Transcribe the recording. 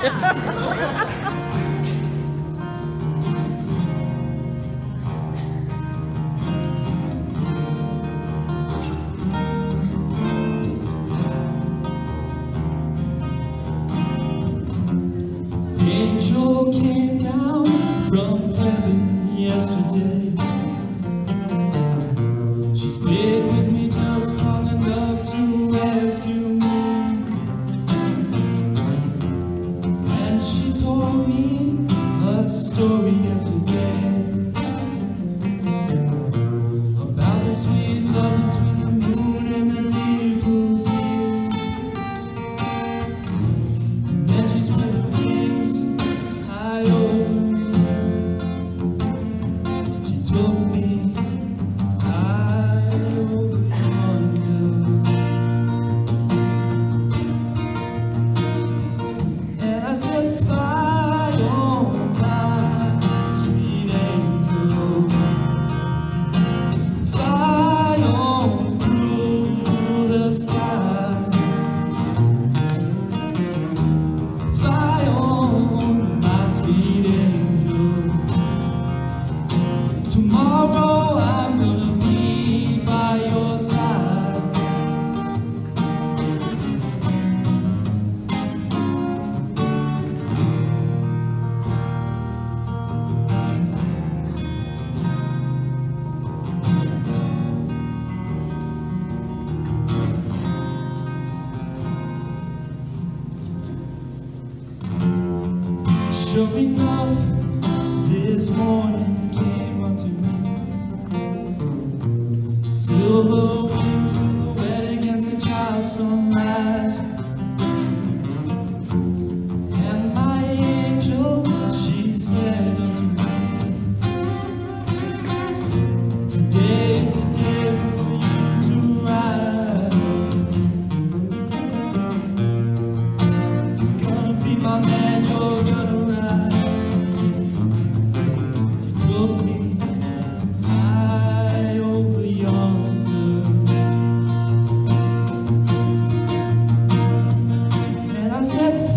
Yeah. me a story yesterday about the sweet love between Tomorrow I'm gonna be by your side. Sure enough, this morning. Silver wings silhouette against a child sunrise And my angel, she said unto me Today is the day for you to rise. You're gonna be my man. concept